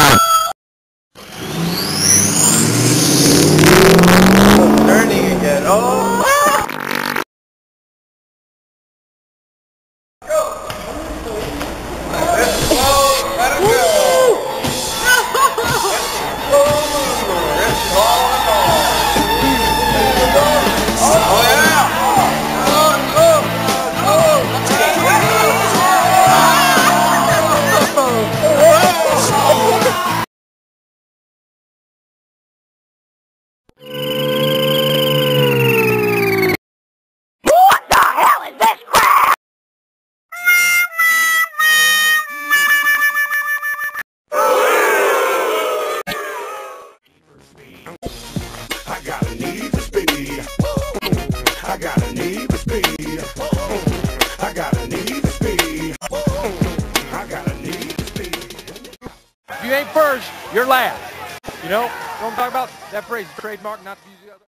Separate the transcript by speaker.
Speaker 1: up.
Speaker 2: If you ain't first, you're last. You know, don't talk about that phrase, trademark, not to use the other.